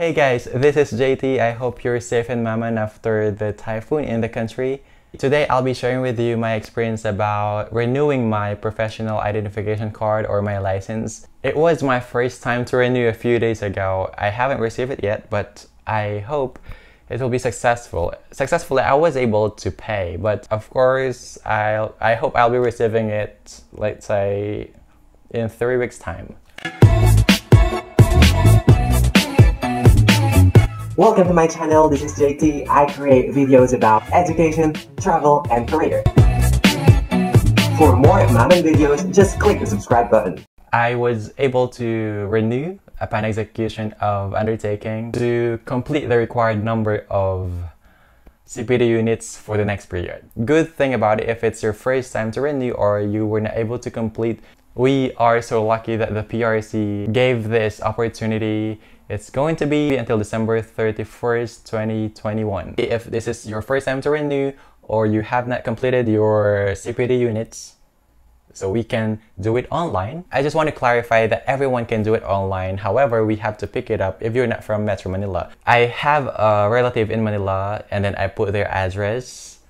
Hey guys, this is JT. I hope you're safe and Maman after the typhoon in the country. Today I'll be sharing with you my experience about renewing my professional identification card or my license. It was my first time to renew a few days ago. I haven't received it yet, but I hope it will be successful. Successfully, I was able to pay, but of course, I'll, I hope I'll be receiving it, let's say, in three weeks' time. Welcome to my channel, this is JT. I create videos about education, travel, and career. For more Maman videos, just click the subscribe button. I was able to renew upon execution of undertaking to complete the required number of CPD units for the next period. Good thing about it, if it's your first time to renew or you were not able to complete, we are so lucky that the PRC gave this opportunity. It's going to be until December 31st, 2021. If this is your first time to renew or you have not completed your CPD units, so we can do it online. I just want to clarify that everyone can do it online. However, we have to pick it up if you're not from Metro Manila. I have a relative in Manila and then I put their address.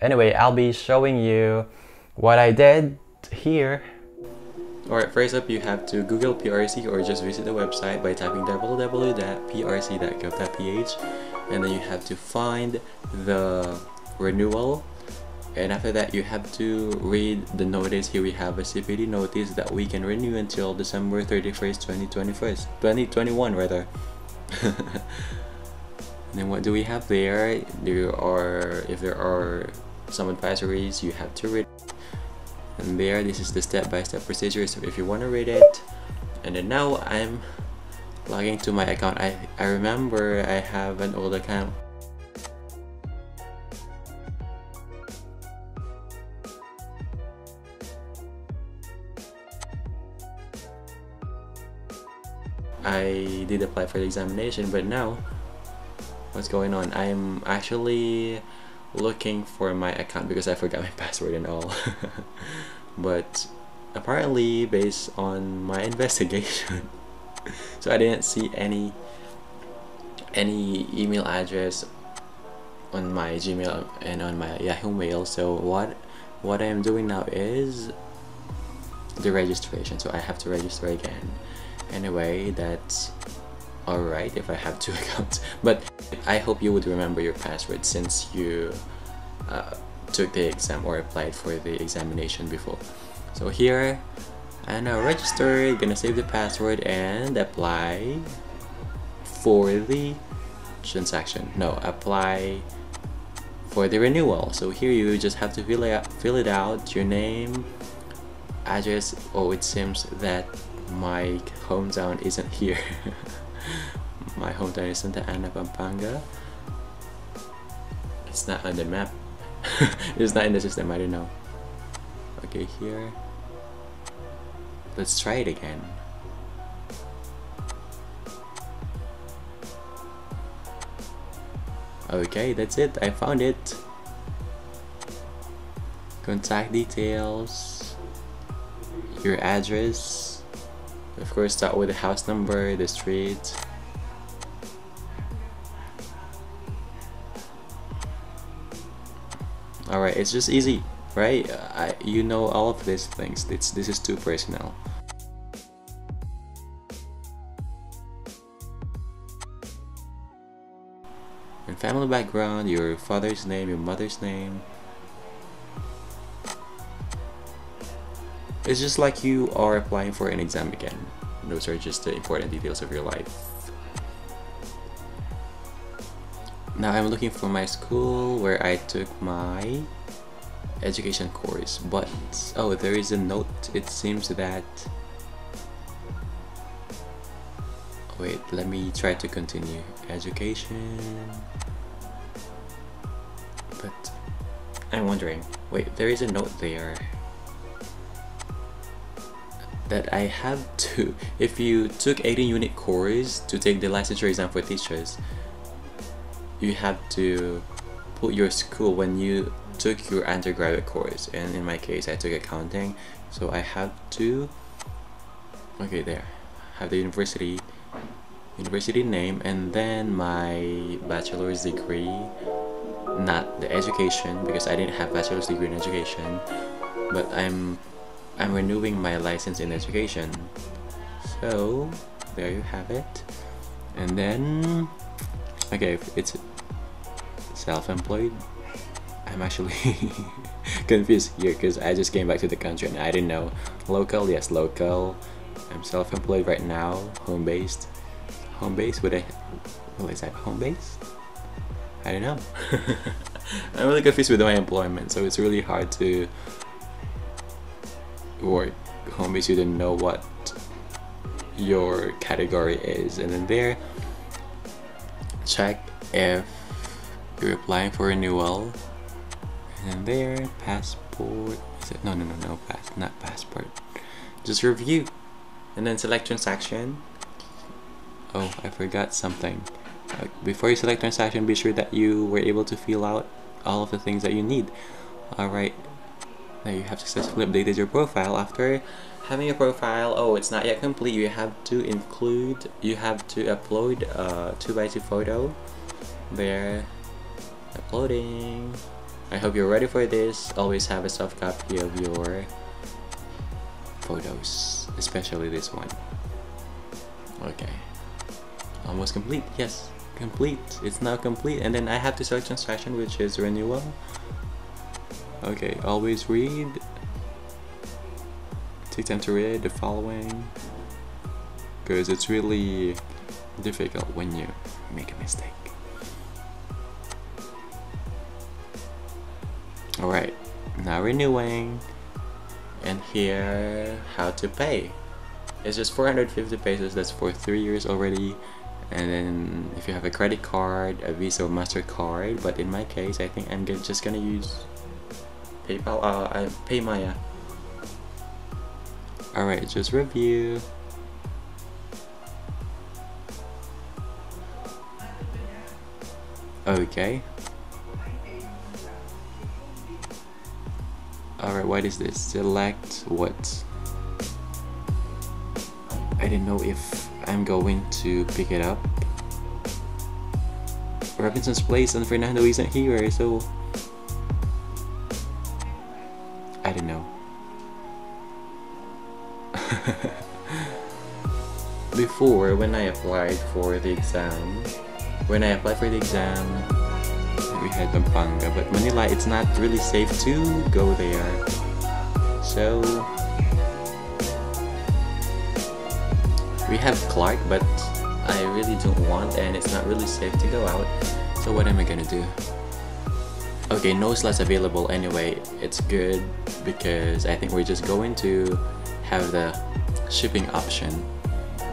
Anyway, I'll be showing you what I did here. Alright, first up you have to Google PRC or just visit the website by typing www.prc.gov.ph and then you have to find the renewal. And after that you have to read the notice. Here we have a CPD notice that we can renew until December 31st 2021 2021 rather. Then what do we have there? There are if there are some advisories you have to read and there this is the step-by-step -step procedure. So if you want to read it and then now I'm logging to my account. I, I remember I have an old account. I did apply for the examination but now what's going on? I'm actually looking for my account because I forgot my password and all. But apparently based on my investigation. So I didn't see any any email address on my Gmail and on my Yahoo Mail. So what what I'm doing now is the registration. So I have to register again. Anyway that's alright if I have two accounts but I hope you would remember your password since you uh, took the exam or applied for the examination before. So here I now register gonna save the password and apply for the transaction. No apply for the renewal. So here you just have to fill it out, fill it out your name address. Oh it seems that my hometown isn't here my hometown is Santa Ana Pampanga it's not on the map. It's not in the system I don't know. Okay here. Let's try it again. Okay that's it. I found it. Contact details. Your address. Of course start with the house number the street alright it's just easy right I, you know all of these things it's, this is too personal your family background your father's name your mother's name It's just like you are applying for an exam again. Those are just the important details of your life. Now I'm looking for my school where I took my education course but oh there is a note. It seems that wait let me try to continue. Education. But I'm wondering wait there is a note there that I have to if you took 18 unit course to take the licensure exam for teachers you have to put your school when you took your undergraduate course and in my case I took accounting so I have to okay there have the university university name and then my bachelor's degree not the education because I didn't have bachelor's degree in education but I'm I'm renewing my license in education. So there you have it. And then okay it's self-employed. I'm actually confused. Here because I just came back to the country and I didn't know local. Yes local. I'm self-employed right now home-based. Home base with a what is that home-based? I don't know. I'm really confused with my employment so it's really hard to work home-based. You don't know what your category is. And then there check if you're applying for renewal and then there passport is it? No no no no pass not passport. Just review and then select transaction. Oh I forgot something. Uh, before you select transaction be sure that you were able to fill out all of the things that you need. Alright now you have successfully updated your profile after having a profile. Oh it's not yet complete. You have to include you have to upload a 2x2 photo. There uploading I hope you're ready for this. Always have a soft copy of your photos especially this one. Okay. Almost complete. Yes complete. It's now complete. And then I have to select transaction which is renewal. Okay always read. Take time to read the following. Because it's really difficult when you make a mistake alright now renewing. And here how to pay. It's just 450 pesos that's for three years already. And then if you have a credit card a visa or mastercard but in my case i think i'm just gonna use paypal uh i paymaya. All right just review. Okay alright what is this select what I didn't know if I'm going to pick it up. Robinson's Place San Fernando isn't here, so I don't know. Before, when I applied for the exam, when I applied for the exam, we had Pampanga, but Manila, it's not really safe to go there. So we have Clark but I really don't want and it's not really safe to go out. So what am I gonna do? Okay no slots available anyway. It's good because I think we're just going to have the shipping option.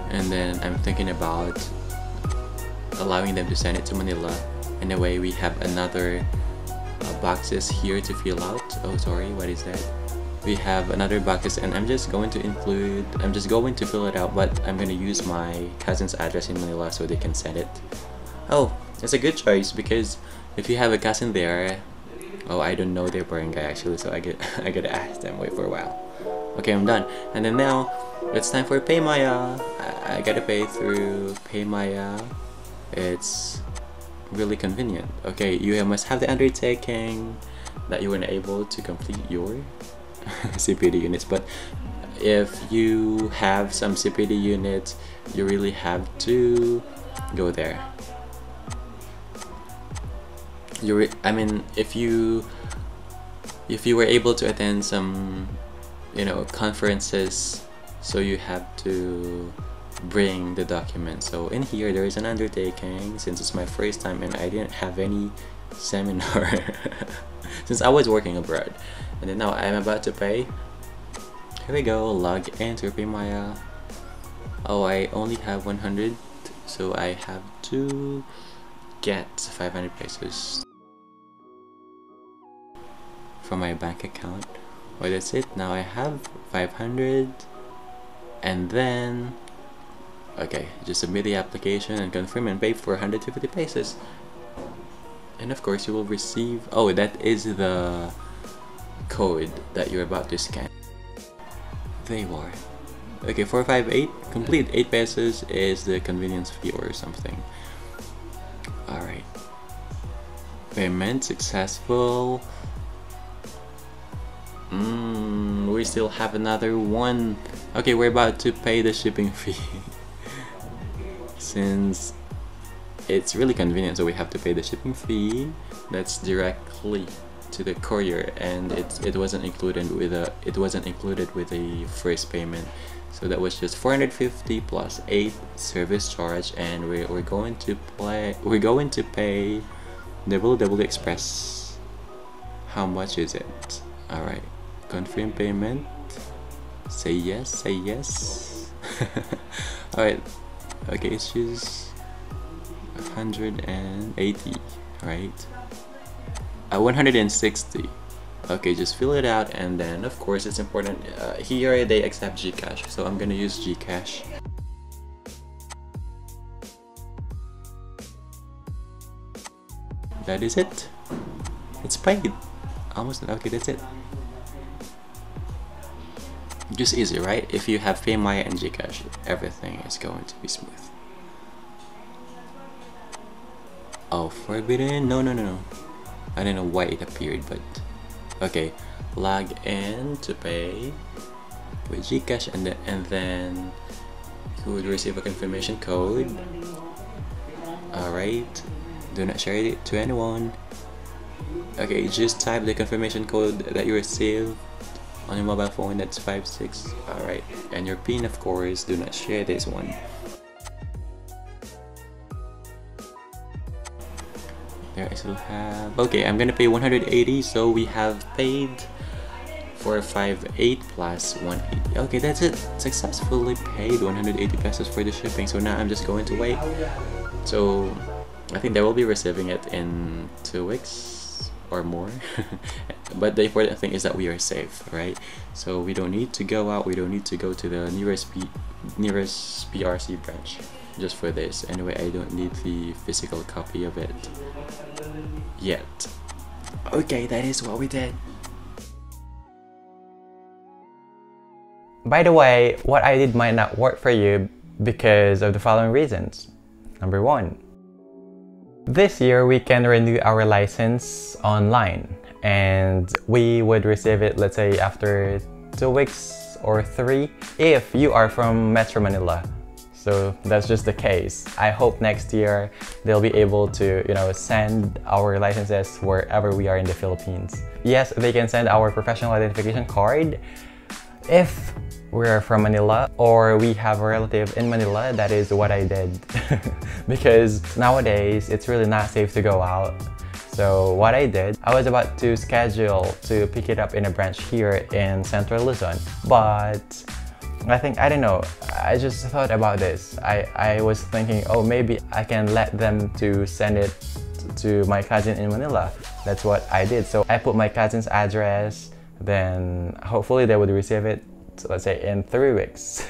And then I'm thinking about allowing them to send it to Manila. In a way we have another Uh, boxes here to fill out. Oh sorry what is that? We have another boxes and I'm just going to include I'm just going to fill it out but I'm going to use my cousin's address in Manila so they can send it. Oh it's a good choice because if you have a cousin there oh I don't know their barangay actually so I get I gotta ask them wait for a while. Okay I'm done. And then now it's time for Paymaya. I, I gotta pay through Paymaya. It's really convenient. Okay you must have the undertaking that you were able to complete your CPD units but if you have some CPD units you really have to go there. You I mean if you if you were able to attend some you know conferences so you have to bring the document. So in here there is an undertaking. Since it's my first time and I didn't have any seminar since I was working abroad and then now I'm about to pay. Here we go log into Paymaya oh I only have 100 so I have to get 500 pesos from my bank account. Well that's it. Now I have 500 and then okay just submit the application and confirm and pay for 150 pesos and of course you will receive oh that is the code that you're about to scan there you are Okay, 458 complete 8 pesos is the convenience fee or something. Alright. Payment successful. Mm, we still have another one. Okay, we're about to pay the shipping fee. Since it's really convenient, so we have to pay the shipping fee. That's directly to the courier, and it it wasn't included with a it wasn't included with a first payment. So that was just 450 plus 8 service charge, and we, we're going to play. We're going to pay double double Express. How much is it? All right confirm payment say yes say yes all right okay it's just 180 right? Uh, 160 okay just fill it out and then of course it's important uh, here they accept gcash so i'm gonna use gcash. That is it. It's paid. Almost okay that's it just easy, right? If you have PayMaya and Gcash, everything is going to be smooth. Oh, forbidden? No, no, no, no. I don't know why it appeared, but okay. Log in to pay with Gcash, and then and then you would receive a confirmation code. All right. Do not share it to anyone. Okay, just type the confirmation code that you received on your mobile phone that's 56 alright. And your pin of course do not share this one. There I still have okay I'm gonna pay 180 so we have paid 458 plus 180 okay that's it. Successfully paid 180 pesos for the shipping so now I'm just going to wait. So I think they will be receiving it in two weeks or more. But the important thing is that we are safe right? So we don't need to go out we don't need to go to the nearest P nearest PRC branch just for this. Anyway I don't need the physical copy of it yet. Okay that is what we did. By the way what I did might not work for you because of the following reasons. Number one this year we can renew our license online and we would receive it let's say after two weeks or three if you are from Metro Manila. So that's just the case. I hope next year they'll be able to, you know, send our licenses wherever we are in the Philippines. Yes, they can send our professional identification card if we're from Manila or we have a relative in Manila, that is what I did. because nowadays it's really not safe to go out so what I did, I was about to schedule to pick it up in a branch here in Central Luzon, but I think, I don't know, I just thought about this. I, I was thinking, oh, maybe I can let them to send it to my cousin in Manila. That's what I did. So I put my cousin's address, then hopefully they would receive it, so let's say in three weeks.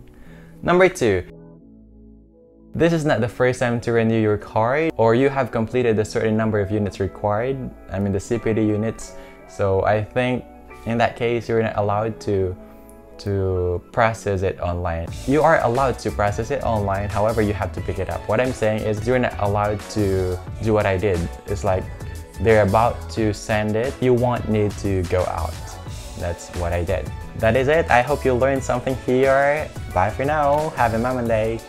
Number two, this is not the first time to renew your card or you have completed a certain number of units required, I mean the CPD units. So I think in that case, you're not allowed to to process it online. You are allowed to process it online, however you have to pick it up. What I'm saying is you're not allowed to do what I did. It's like they're about to send it, you won't need to go out. That's what I did. That is it. I hope you learned something here. Bye for now. Have a moment day.